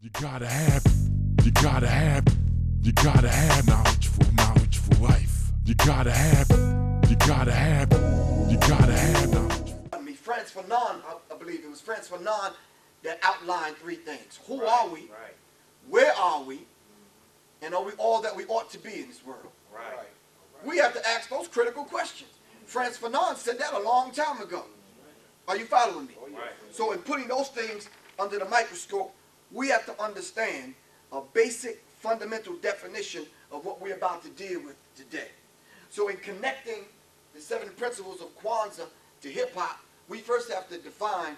You gotta have, you gotta have, you gotta have knowledge for knowledge for life. You gotta have, you gotta have, you gotta have knowledge. I mean, Frantz Fanon, I, I believe it was Frantz Fanon that outlined three things. Who Right, are we? Right, Where are we? And are we all that we ought to be in this world? right. We have to ask those critical questions. Frantz Fanon said that a long time ago. Are you following me? Oh, right. So in putting those things under the microscope, we have to understand a basic fundamental definition of what we're about to deal with today. So in connecting the seven principles of Kwanzaa to hip hop, we first have to define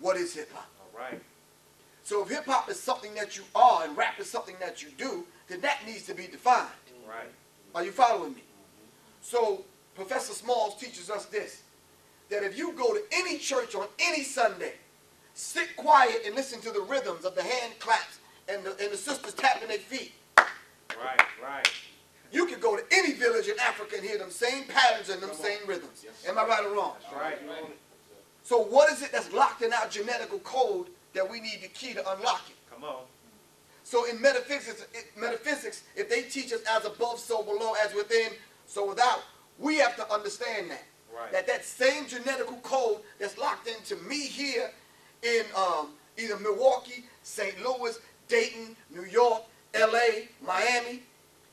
what is hip hop. All right. So if hip hop is something that you are and rap is something that you do, then that needs to be defined. Right. Are you following me? Mm-hmm. So Professor Smalls teaches us this, that if you go to any church on any Sunday, sit quiet and listen to the rhythms of the hand claps and the, and the sisters tapping their feet, Right. Right. you could go to any village in Africa and hear them same patterns and them same rhythms. Am I right or wrong? That's right. So what is it that's locked in our genetical code that we need the key to unlock it? Come on. So in metaphysics, it, metaphysics, if they teach us as above, so below, as within, so without, we have to understand that. Right. That that same genetical code that's locked into me here in um, either Milwaukee, St. Louis, Dayton, New York, L.A., Miami,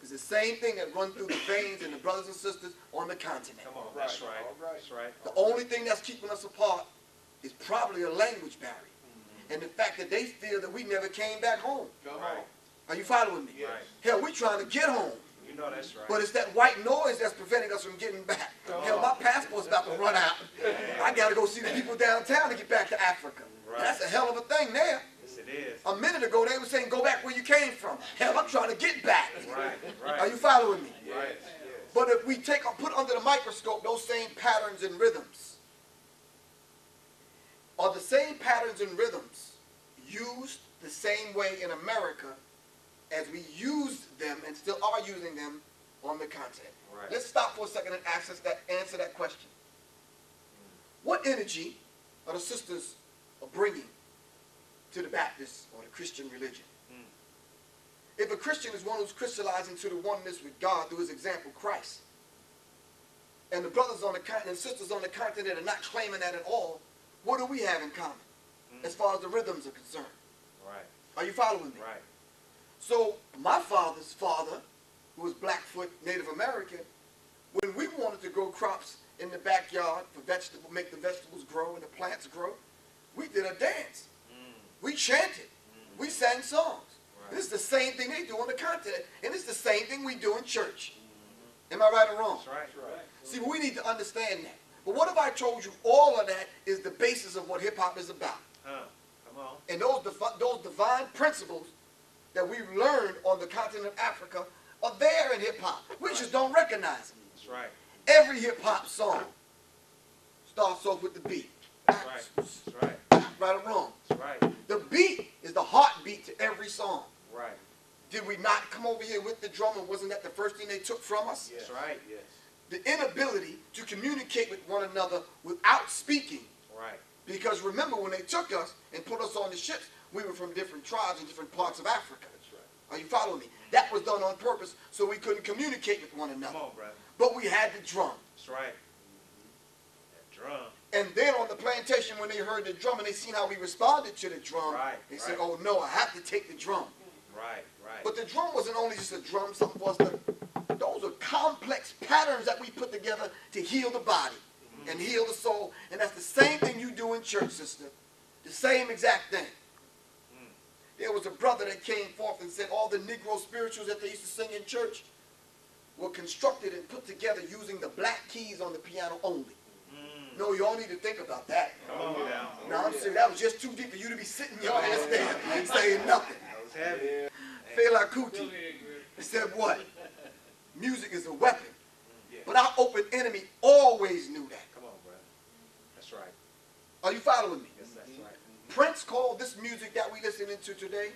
It's the same thing that runs through the veins and the brothers and sisters on the continent. Come on. That's right. That's right. The only thing that's keeping us apart is probably a language barrier. Mm-hmm. And the fact that they feel that we never came back home. Right. Are you following me? Right. Hell, we're trying to get home. You know that's right. But it's that white noise that's preventing us from getting back. Hell, my passport's about to run out. I gotta go see the people downtown to get back to Africa. Right. That's a hell of a thing there. yes, it is. A minute ago, they were saying, go back where you came from. Hell, I'm trying to get back. Right. right. Are you following me? Right. But if we take uh, put under the microscope those same patterns and rhythms, are the same patterns and rhythms used the same way in America as we used them and still are using them on the continent? Right. Let's stop for a second and access that, answer that question. What energy are the sisters are bringing to the Baptist or the Christian religion? Mm. If a Christian is one who's crystallizing to the oneness with God through his example, Christ, and the brothers on the continent and sisters on the continent are not claiming that at all, what do we have in common Mm. as far as the rhythms are concerned? Right. Are you following me? Right. So my father's father, who was Blackfoot Native American, when we wanted to grow crops in the backyard for vegetable, make the vegetables grow and the plants grow, a dance. Mm. We chanted. We sang songs. Right. This is the same thing they do on the continent, and it's the same thing we do in church. Am I right or wrong? That's right. Right. See, we need to understand that. But what if I told you all of that is the basis of what hip hop is about? Huh. Come on. And those, defi- those divine principles that we've learned on the continent of Africa are there in hip hop. We just don't recognize them. That's right. Every hip hop song starts off with the beat. That's right. That's right. Right or wrong? Right. The beat is the heartbeat to every song. Right. Did we not come over here with the drum and wasn't that the first thing they took from us? That's right. Yes. The inability to communicate with one another without speaking. Right. Because remember when they took us and put us on the ships, we were from different tribes in different parts of Africa. That's right. Are you following me? That was done on purpose so we couldn't communicate with one another. Come on, brother. But we had the drum. That's right. Mm-hmm. That drum. And then on the plantation, when they heard the drum and they seen how we responded to the drum, Right, they said, oh no, I have to take the drum. Right. Right. But the drum wasn't only just a drum, something for us to, those are complex patterns that we put together to heal the body mm-hmm. and heal the soul. And that's the same thing you do in church, sister. The same exact thing. Mm. There was a brother that came forth and said all the Negro spirituals that they used to sing in church were constructed and put together using the black keys on the piano only. No, y'all need to think about that. Come on now. No, I'm serious. That was just too deep for you to be sitting your ass there and saying nothing. That was heavy. Fela Kuti said what? Music is a weapon. But our open enemy always knew that. Come on, bro. That's right. Are you following me? Yes, that's right. Mm-hmm. Prince called this music that we listening to today,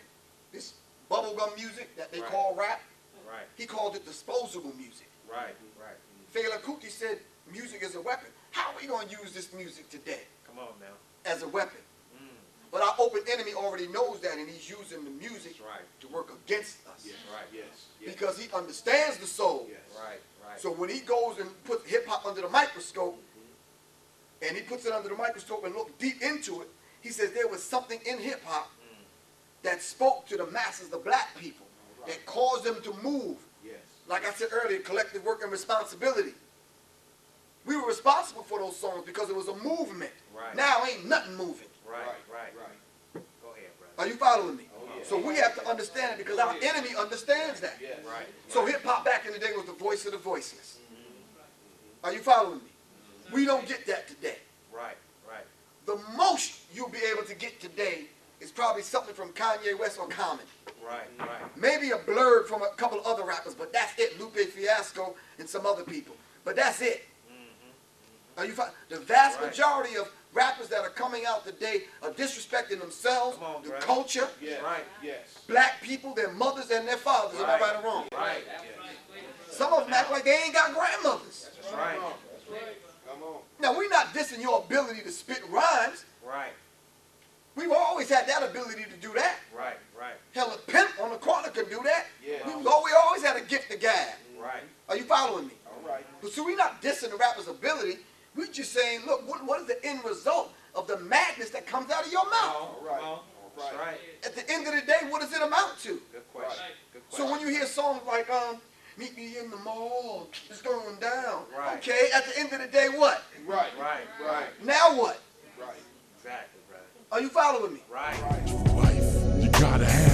this bubblegum music that they Right. call rap, Right. he called it disposable music. Right. Right. Mm-hmm. Fela Kuti said music is a weapon. How are we going to use this music today Come on now. as a weapon? Mm. But our open enemy already knows that, and he's using the music right. to work against us. That's right. Yes. yes. Because he understands the soul. Yes. Right, right. So when he goes and puts hip hop under the microscope, and he puts it under the microscope and look deep into it, he says there was something in hip hop that spoke to the masses, the black people, that caused them to move. Yes. Like I said earlier, collective work and responsibility. We were responsible for those songs because it was a movement. Right. Now ain't nothing moving. right, right, Right. Go ahead, brother. Are you following me? Oh, yeah. So we have to understand it because our enemy understands that. Yes. Right. So hip hop back in the day was the voice of the voiceless. Mm-hmm. Are you following me? Mm-hmm. We don't get that today. Right, right. The most you'll be able to get today is probably something from Kanye West or Common. Right, right. Maybe a blurb from a couple of other rappers, but that's it. Lupe Fiasco and some other people. But that's it. Are you fi- the vast Right. majority of rappers that are coming out today are disrespecting themselves, on, the brother. culture, Yes. Right. Yes. black people, their mothers and their fathers. Am I Right. right or wrong? Right. Some of them act like they ain't got grandmothers. That's right. Come on. Come on. Now we're not dissing your ability to spit rhymes. Right, We've always had that ability to do that. right, right, Hell, a pimp on the corner can do that. Yeah. We, we always had a gift to gab. right. Are you following me? All right. But so we're not dissing the rapper's ability. We're just saying, look, what, what is the end result of the madness that comes out of your mouth? All right. All That's right. right. At the end of the day, what does it amount to? Good question. Good So when you hear songs like, um, meet me in the mall, it's going down. Right. Okay, at the end of the day, what? Right. Right, Right. Now what? Right. exactly, brother. Are you following me? Right. wife. You gotta have